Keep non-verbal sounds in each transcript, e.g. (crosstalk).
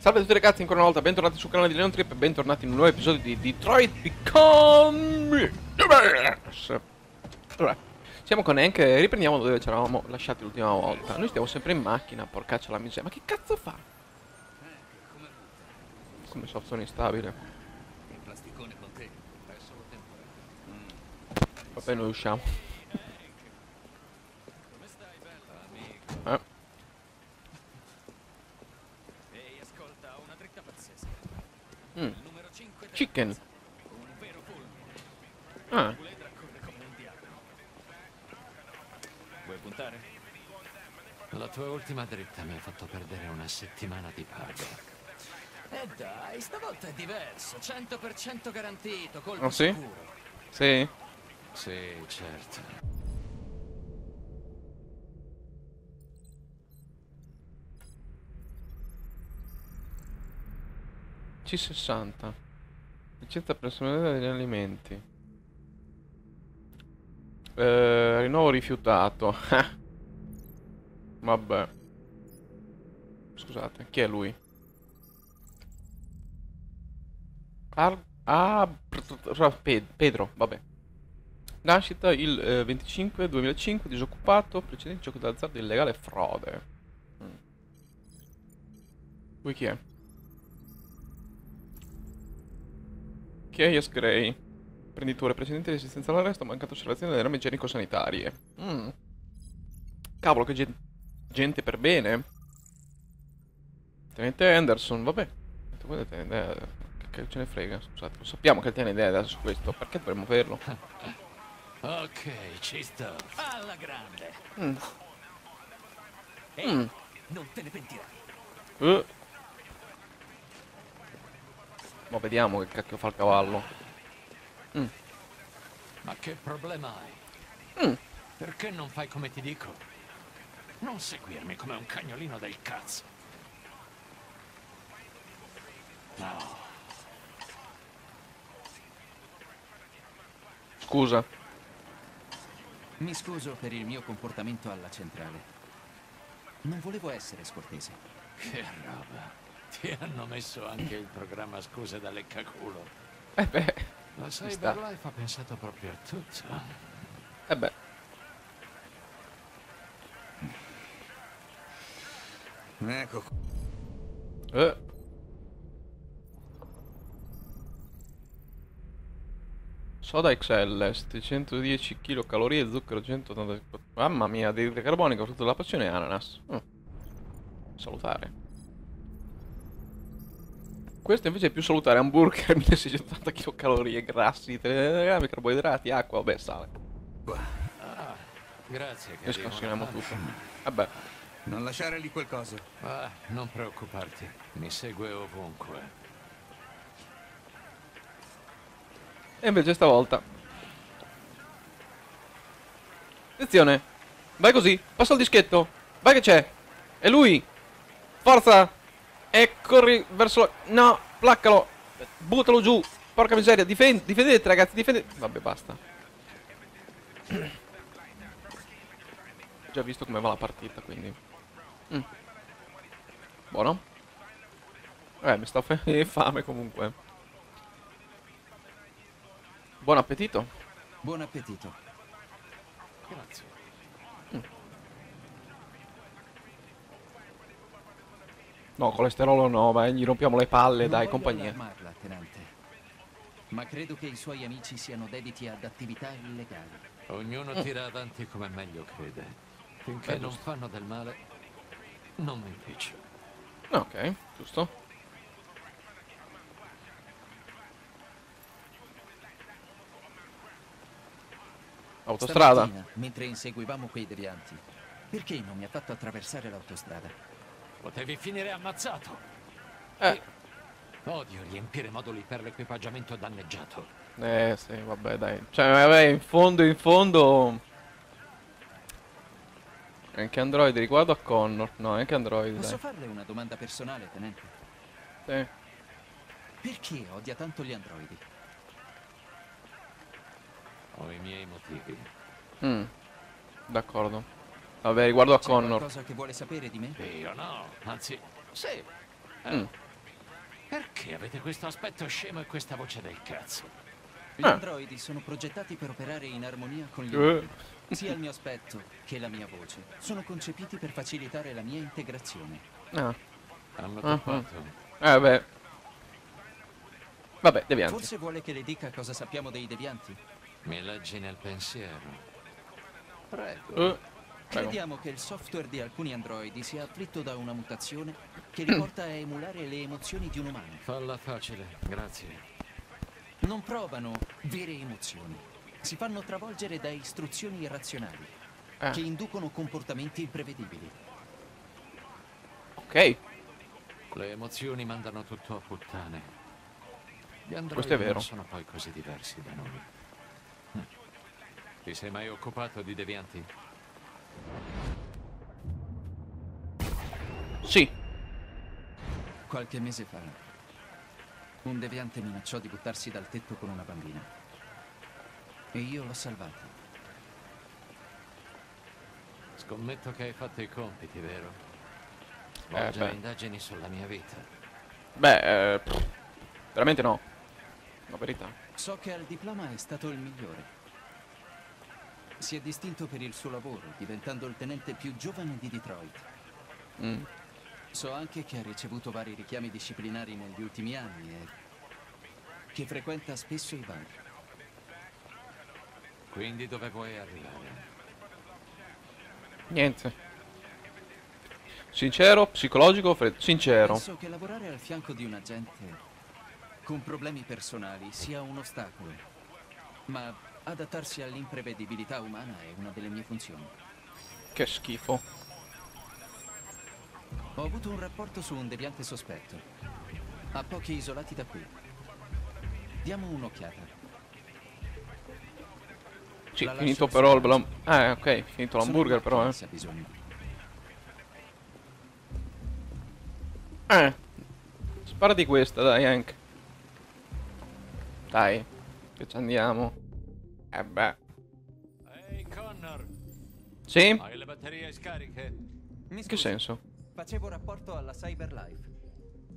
Salve a tutti ragazzi, ancora una volta, bentornati sul canale di Leon Trip e bentornati in un nuovo episodio di Detroit Become Humans. Allora, siamo con Hank e riprendiamo dove ci eravamo lasciati l'ultima volta. Noi stiamo sempre in macchina, porcaccia la miseria. Ma che cazzo fa? Come so, sono instabile. Vabbè, noi usciamo. Eh, Ehi, ascolta, ho una dritta pazzesca. Mm. Il numero 5 della Chicken. Ah. Vuoi puntare? La tua ultima dritta mi ha fatto perdere una settimana di paga. Eh dai, stavolta è diverso. 100% garantito, colpo Oh, sì? sicuro. sì. Sì, certo. C60 Licenza personale degli alimenti eh, Rinnovo rifiutato (laughs) Vabbè Scusate, chi è lui? Ar ah, Pe- Pedro, vabbè Nascita il eh, 25 2005 Disoccupato Precedente gioco d'azzardo illegale frode Mm. Lui chi è? Chies Gray. Prenditore precedente di resistenza all'arresto, mancato osservazione delle norme igienico-sanitarie. Mm. Cavolo, che gen- gente per bene. Tenente Anderson, vabbè. Idea- Che che ce ne frega, scusate. Lo sappiamo che tiene idea adesso su questo. Perché dovremmo averlo? (laughs) Ok, ci sto. Alla grande. Mm. Ehi, Mm. non te ne pentirai. Eh. Ma vediamo che cacchio fa il cavallo. Mm. Ma che problema hai? Mm. Perché non fai come ti dico? Non seguirmi come un cagnolino del cazzo. No, Scusa. Mi scuso per il mio comportamento alla centrale. Non volevo essere scortese. che roba. Ti hanno messo anche il programma scuse da leccaculo. Eh beh. La Ci sta. Cyberlife ha pensato proprio a tutto. Eh beh. Ecco, Eh. Soda XL, 710 kcal, zucchero 180... Mamma mia, anidride carbonica, frutto della passione e ananas. Mm. Salutare. Questo invece è più salutare, hamburger, (laughs) 1680 kcal, grassi, 3 grammi, carboidrati, acqua, vabbè, sale. Ah, grazie, E carino. scansioniamo tutto. Vabbè. non lasciare lì quel coso. Ah, non preoccuparti, mi segue ovunque. E invece stavolta. Attenzione. Vai così. Passa il dischetto. Vai che c'è. È lui. Forza. E corri verso... la- No. Placcalo. Buttalo giù. Porca miseria. Difend- difendete ragazzi. Difendete. Vabbè basta. Ho già visto come va la partita quindi. Mm. Buono. Eh mi sta fe- (laughs) fame comunque. Buon appetito. Buon appetito. Grazie. No, colesterolo no, ma gli rompiamo le palle, Non dai, compagnia. tenente. Ma credo che i suoi amici siano dediti ad attività illegali. Ognuno tira avanti come meglio crede. Finché Beh, non giusto. fanno del male, non mi impiccio. Ok, giusto. Autostrada. Stamattina, mentre inseguivamo quei devianti, perché non mi ha fatto attraversare l'autostrada? Potevi finire ammazzato. Eh, Odio riempire moduli per l'equipaggiamento danneggiato. eh sì, vabbè, dai. Cioè, vabbè, in fondo, in fondo... Anche Android, riguardo a Connor. No, anche Android, Posso dai. farle una domanda personale, tenente? Sì. Perché odia tanto gli androidi? Ho i miei motivi. Mm. D'accordo. Vabbè, riguardo a C'è Connor. qualcosa che vuole sapere di me? Io no, anzi, sì. Eh, Mm. Perché avete questo aspetto scemo e questa voce del cazzo? Gli Ah. androidi sono progettati per operare in armonia con gli Eh. umani. Sia il mio aspetto che la mia voce sono concepiti per facilitare la mia integrazione. Ah. Hanno Ah. Eh beh. Vabbè, devianti. Forse vuole che le dica cosa sappiamo dei devianti? Mi leggi nel pensiero. Prego. Eh, prego. Crediamo che il software di alcuni androidi sia afflitto da una mutazione che li (clears throat) porta a emulare le emozioni di un umano. Falla facile, grazie. Non provano vere emozioni. Si fanno travolgere da istruzioni irrazionali Eh, che inducono comportamenti imprevedibili. ok. Le emozioni mandano tutto a puttane. Gli androidi Questo è vero. non sono poi così diversi da noi. Hm. Ti sei mai occupato di devianti? Sì. Qualche mese fa, un deviante minacciò di buttarsi dal tetto con una bambina. E io l'ho salvata. Scommetto che hai fatto i compiti, vero? Svolge beh. indagini sulla mia vita. Beh, eh, pff, veramente no. La verità. So che al diploma è stato il migliore. Si è distinto per il suo lavoro, diventando il tenente più giovane di Detroit. Mm. So anche che ha ricevuto vari richiami disciplinari negli ultimi anni e che frequenta spesso i bar. Quindi dove vuoi arrivare? Niente. Sincero, psicologico, freddo. Sincero. Penso che lavorare al fianco di un agente con problemi personali sia un ostacolo, ma adattarsi all'imprevedibilità umana è una delle mie funzioni. Che schifo. Ho avuto un rapporto su un deviante sospetto, a pochi isolati da qui. Diamo un'occhiata. Sì, La finito però il blam... Eh, ok, finito l'hamburger però, eh. Eh. Spara di questa, dai, Hank. Dai. Che ci andiamo. Eh beh. Ehi, Connor! Sì? Hai le batterie scariche? Mi In che scusi, senso? Facevo rapporto alla Cyberlife.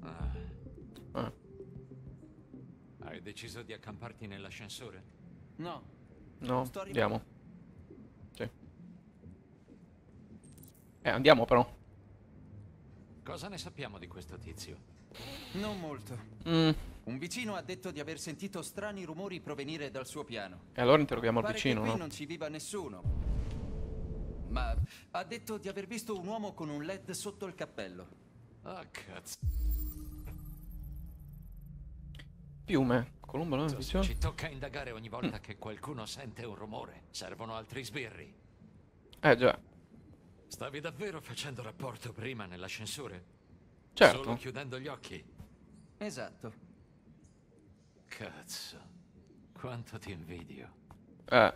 Ah, Ah. hai deciso di accamparti nell'ascensore? No, No, Sto arrivando. andiamo. Sì. Eh, andiamo però. Cosa ne sappiamo di questo tizio? non molto. Mm. Un vicino ha detto di aver sentito strani rumori provenire dal suo piano. E allora interroghiamo il Pare vicino, che qui no? non ci viva nessuno. Ma ha detto di aver visto un uomo con un LED sotto il cappello. Ah, cazzo. Fiume. Colombo, no? Vicino? Ci tocca indagare ogni volta che qualcuno sente un rumore. Servono altri sbirri. Eh già. Stavi davvero facendo rapporto prima nell'ascensore? Certo. Solo chiudendo gli occhi? Esatto. Cazzo. Quanto ti invidio. Eh.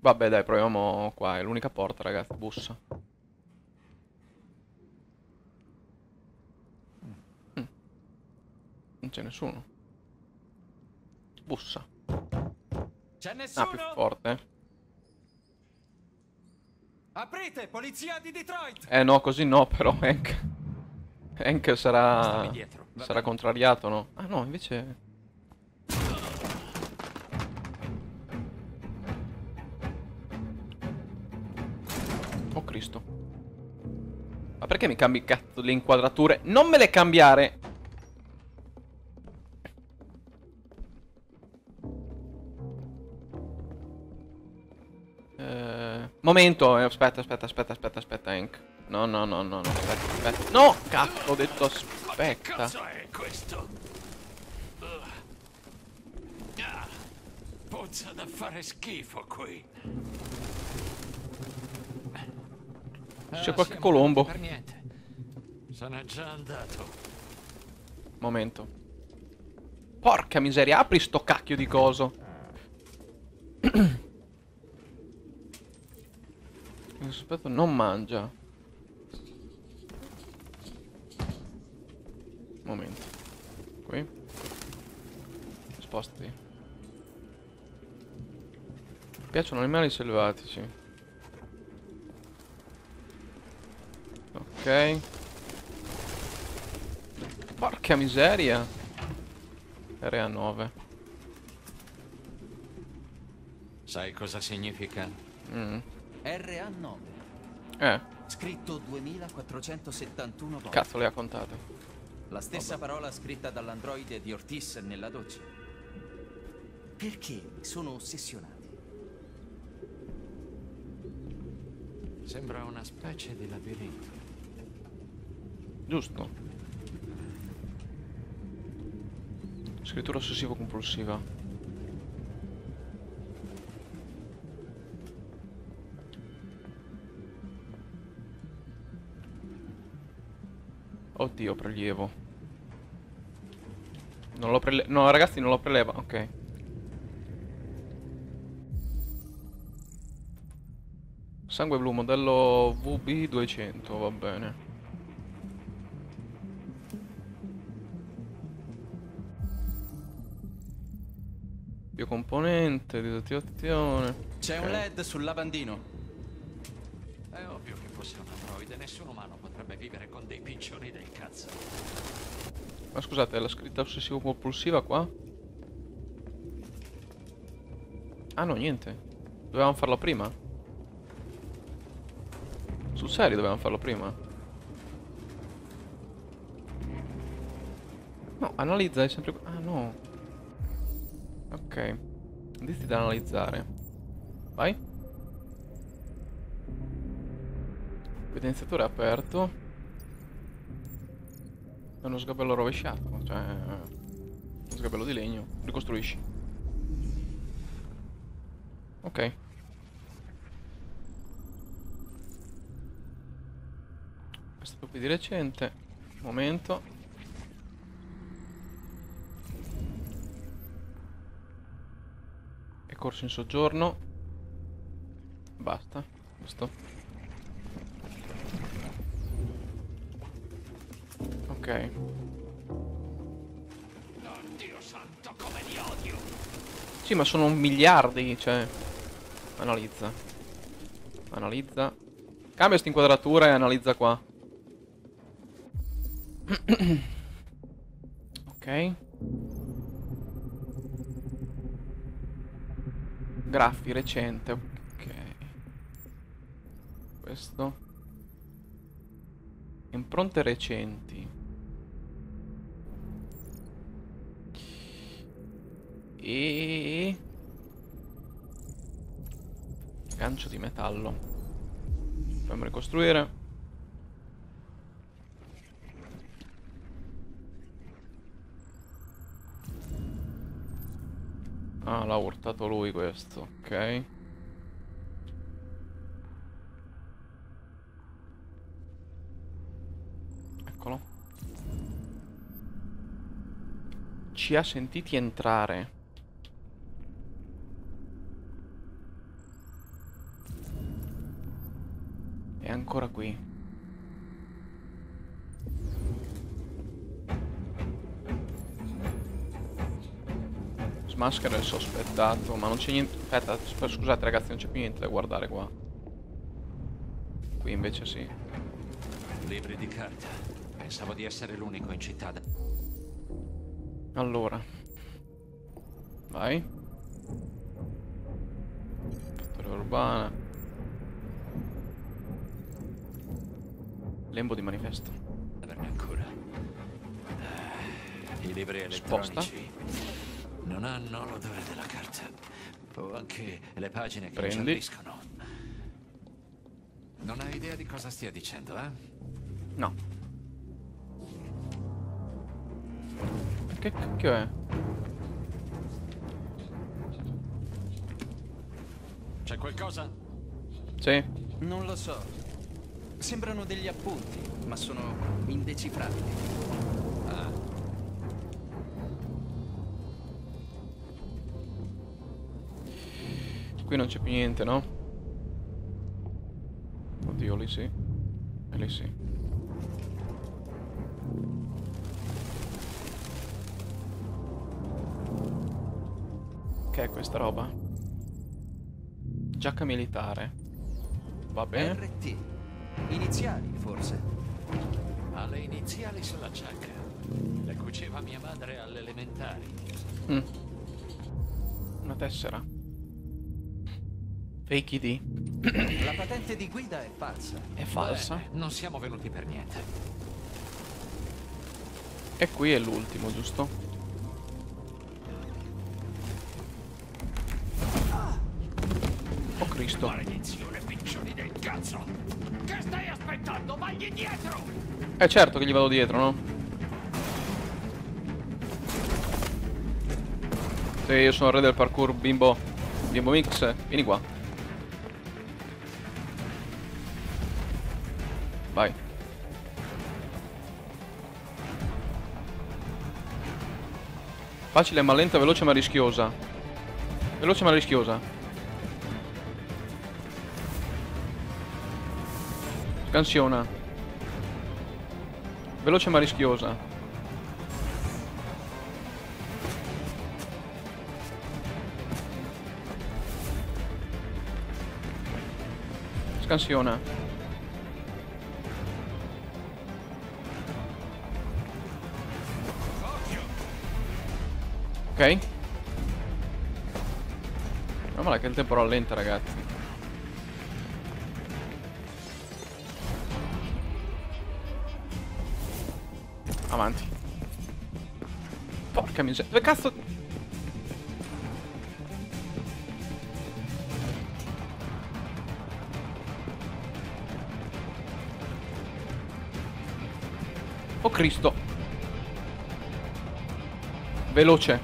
Vabbè, dai, proviamo qua. È l'unica porta, ragazzi. Bussa. Mm. Non c'è nessuno. Bussa. C'è Ah, nessuno? più forte. eh. Aprite, polizia di Detroit! Eh no, così no, però Hank. Hank sarà. Stammi dietro. Sarà contrariato, no? Ah no, invece. Oh Cristo. Ma perché mi cambi cazzo le inquadrature? Non me le cambiare! Eh, momento, eh, aspetta, aspetta, aspetta, aspetta, aspetta, Hank. No, no, no, no, no, aspetta, aspetta. No, cazzo, ho detto Ma che aspetta. cazzo è questo? Ah, Puzza da fare schifo qui. C'è Ah, qualche colombo. Per niente. Se n'è già andato. Momento. Porca miseria, apri sto cacchio di coso. (coughs) Il sospetto non mangia. Momento. Qui. Spostati. Mi piacciono animali selvatici. Ok. Porca miseria. Area 9. Sai cosa significa? Mm. RA9, Eh, scritto 2471 volte. cazzo le ha contate. La stessa parola scritta dall'androide di Ortiz nella doccia. Perché sono ossessionati? Sembra una specie di labirinto. Giusto. Scrittura ossessivo compulsiva. Oddio, prelievo. Non lo prele... No, ragazzi, non lo preleva. Ok. Sangue blu, modello VB200, va bene. Biocomponente, disattivazione. C'è un Ok. LED sul lavandino. È ovvio che fosse un androide, nessun umano potrebbe vivere con dei piccioni del cazzo. Ma scusate, la scritta ossessivo compulsiva qua? Ah no, niente. Dovevamo farlo prima? Sul serio dovevamo farlo prima? No, analizza è sempre... Ah no. Ok. Indizi da analizzare. Vai. Evidenziatore aperto. È uno sgabello rovesciato, cioè... Uno sgabello di legno. Ricostruisci. Ok. Questo proprio di recente. Momento. È corso in soggiorno. Basta. Giusto. Sì, ma sono miliardi, cioè. Analizza. Analizza. Cambia sta inquadratura e analizza qua. (clears throat) ok. Graffi recente, ok. Questo. Impronte recenti. E... Gancio di metallo. Dobbiamo ricostruire. Ah, l'ha urtato lui questo, ok. Eccolo. Ci ha sentiti entrare. È ancora qui. Smaschera il sospettato, ma non c'è niente... Aspetta, sp- scusate ragazzi, non c'è più niente da guardare qua. Qui invece sì. Libri di carta. Pensavo di essere l'unico in città. da- Allora. Vai. Storia urbana. Lembo di manifesto. averne ancora. Ah, I libri Sposta. elettronici non hanno l'odore della carta. O anche le pagine che Prendi. ingialliscono. Non hai idea di cosa stia dicendo, eh? No. Che cacchio è? C'è qualcosa? Sì. Non lo so. Sembrano degli appunti, ma sono indecifrabili. Ah, Qui non c'è più niente, no? Oddio, lì sì. E lì sì. Che è questa roba? Giacca militare. Va bene. RT. Iniziali, forse. ha le iniziali sulla giacca. Le cuceva mia madre alle elementari. Mm. Una tessera. Fake ID. La patente di guida è falsa. È falsa. Bene, non siamo venuti per niente. E qui è l'ultimo, giusto? Oh Cristo. Maledizione, piccioni del cazzo! Aspettando? Vagli indietro! Eh certo che gli vado dietro, no? Sì, io sono il re del parkour, bimbo. Bimbo mix, vieni qua. Vai. Facile ma lenta, veloce ma rischiosa. Veloce ma rischiosa. Scansiona. Veloce ma rischiosa. Scansiona. Ok. Meno male che il tempo rallenta, ragazzi. Avanti. Porca miseria. Dove cazzo... Oh Cristo. Veloce.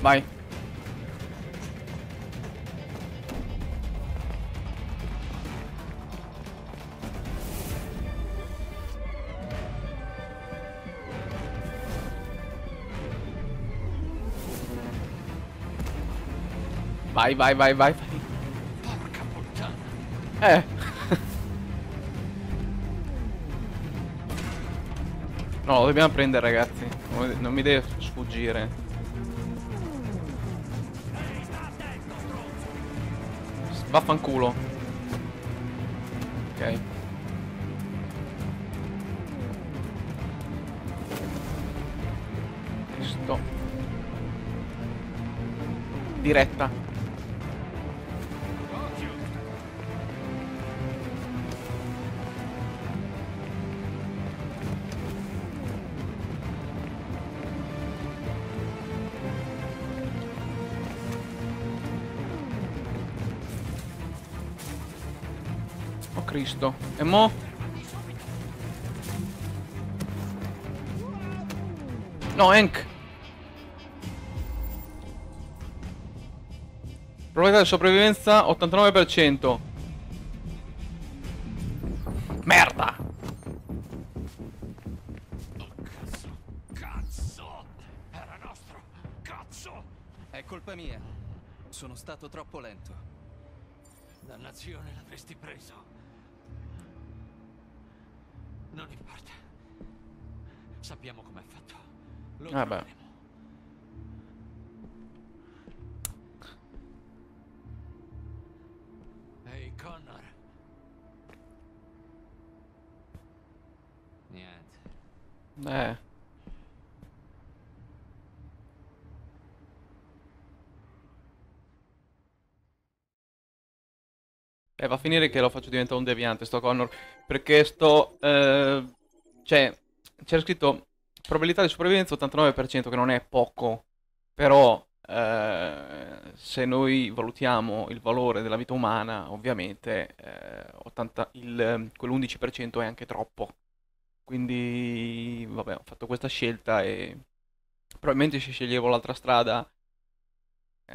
Vai. Vai, vai, vai, vai. Porca puttana! Eh. (laughs) No, lo dobbiamo prendere, ragazzi. Non mi deve sfuggire. Vaffanculo. Ok. Sto. Diretta. Cristo. E mo? No, Hank. Probabilità di sopravvivenza 89%. Merda! Cazzo! Cazzo! Era nostro! Cazzo! È colpa mia. Sono stato troppo lento. Dannazione, l'avresti preso. Non importa. Sappiamo com'è fatto. Lo Ah, beh. Ehi, Connor. Niente. Eh. Eh, va a finire che lo faccio diventare un deviante, sto Connor. Perché sto... eh, cioè, c'era scritto probabilità di sopravvivenza 89%, che non è poco. Però, eh, se noi valutiamo il valore della vita umana, ovviamente, eh, 80 il- quell'11% è anche troppo. Quindi, vabbè, ho fatto questa scelta e probabilmente se sceglievo l'altra strada,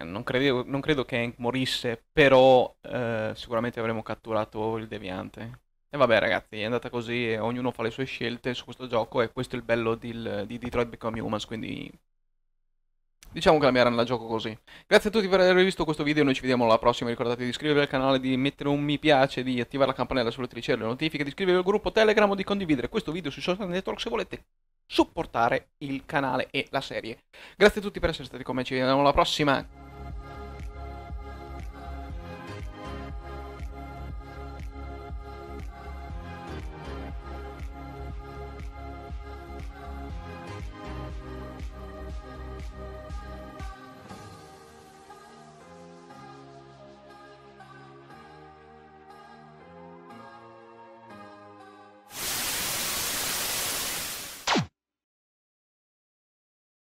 non credevo- non credo che Hank morisse, però eh, sicuramente avremmo catturato il deviante. E vabbè, ragazzi, è andata così ognuno fa le sue scelte su questo gioco e questo è il bello del- di Detroit Become Humans, quindi diciamo che la mia era nella gioco così. Grazie a tutti per aver visto questo video, noi ci vediamo alla prossima, ricordate di iscrivervi al canale, di mettere un mi piace, di attivare la campanella sulle ricevere le notifiche, di iscrivervi al gruppo Telegram o di condividere questo video sui social network se volete supportare il canale e la serie. Grazie a tutti per essere stati con me, ci vediamo alla prossima.